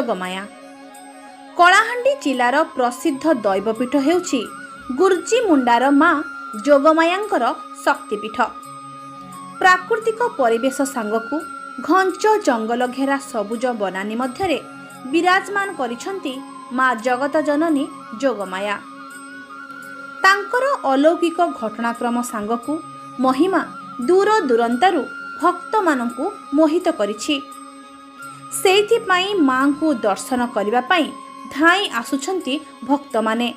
ଯୋଗମାୟା କଳାହାଣ୍ଡି ଜିଲ୍ଲାର ପ୍ରସିଦ୍ଧ ଦୈବପୀଠ ହେଉଛି ଗୁର୍ଜି ମୁଣ୍ଡାର ମା ଯୋଗମାୟାଙ୍କର ଶକ୍ତିପୀଠ। ପ୍ରାକୃତିକ ପରିବେଶ ସାଙ୍ଗକୁ ଘଞ୍ଚ ଜଙ୍ଗଲ ଘେରା ସବୁଜ ବନାନୀ ମଧ୍ୟରେ ବିରାଜମାନ କରିଛନ୍ତି ମା ଜଗତ ଜନନୀ ଯୋଗମାୟା। ତାଙ୍କର ଅଲୌକିକ ଘଟଣାକ୍ରମ ସାଙ୍ଗକୁ ମହିମା ଦୂର ଦୂରାନ୍ତରୁ ଭକ୍ତମାନଙ୍କୁ ମୋହିତ କରିଛି। ସେଇଥିପାଇଁ ମାଙ୍କୁ ଦର୍ଶନ କରିବା ପାଇଁ ଧାଇଁ ଆସୁଛନ୍ତି ଭକ୍ତମାନେ।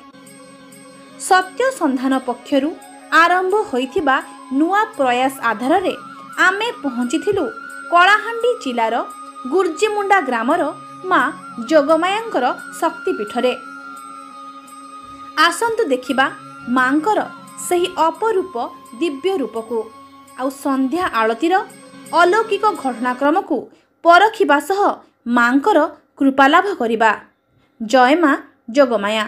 ସତ୍ୟ ସନ୍ଧାନ ପକ୍ଷରୁ ଆରମ୍ଭ ହୋଇଥିବା ନୂଆ ପ୍ରୟାସ ଆଧାରରେ ଆମେ ପହଞ୍ଚିଥିଲୁ କଳାହାଣ୍ଡି ଜିଲ୍ଲାର ଗୁର୍ଜିମୁଣ୍ଡା ଗ୍ରାମର ମା ଯୋଗମାୟାଙ୍କର ଶକ୍ତିପୀଠରେ। ଆସନ୍ତୁ ଦେଖିବା ମାଙ୍କର ସେହି ଅପରୂପ ଦିବ୍ୟ ରୂପକୁ ଆଉ ସନ୍ଧ୍ୟା ଆଳତୀର ଅଲୌକିକ ଘଟଣାକ୍ରମକୁ ପରଖିବା ସହ ମାଙ୍କର କୃପାଲାଭ କରିବା। ଜୟ ମା ଯୋଗମାୟା।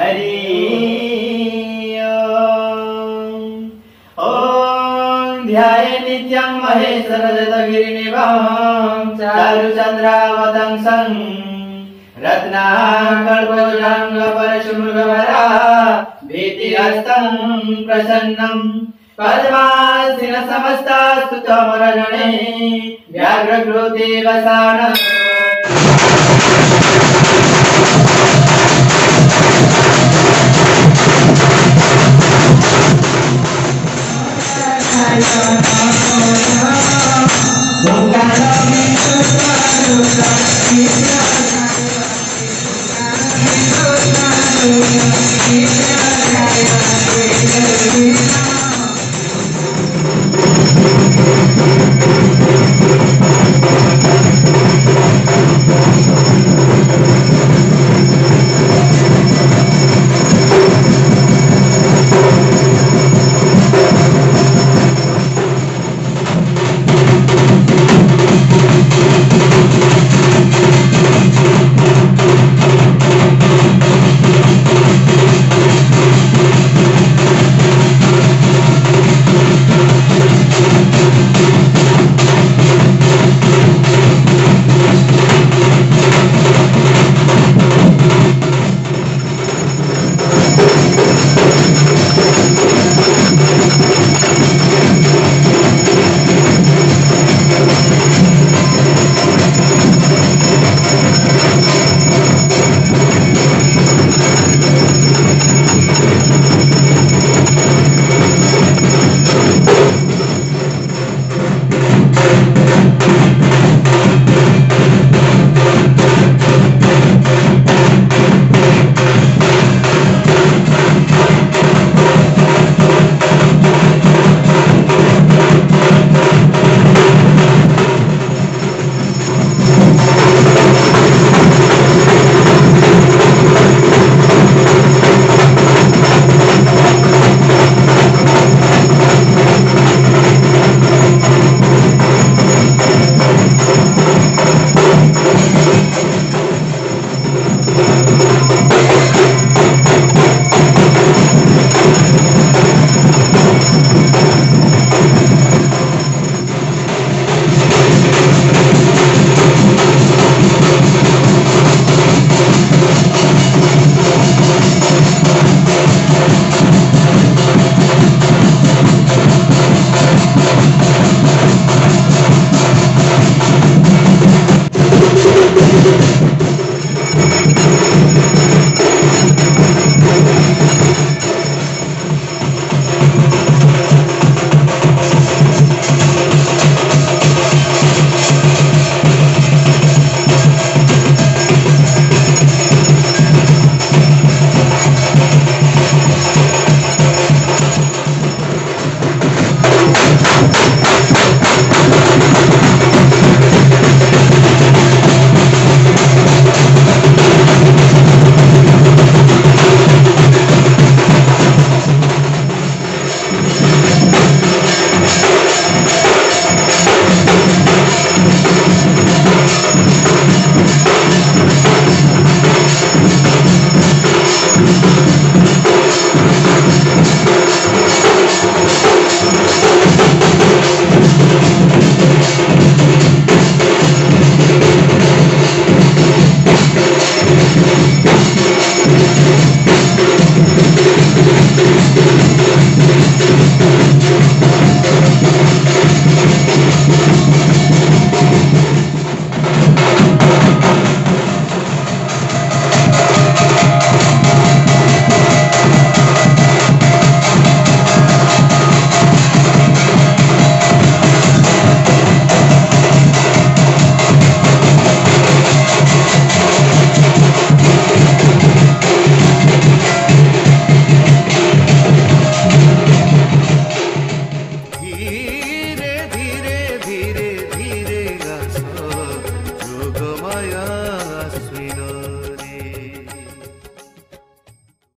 हरि ओम्। ॐ ध्याये नित्यं महेश्वरजतगिरिनिभं चारुचन्द्रावतंसं रत्नाकल्पजाङ्गपरशुमृगवरा भीतिहस्तं प्रसन्नं। पद्मासिन समस्तास्तु तमरगणे व्याघ्रकृते वसानम्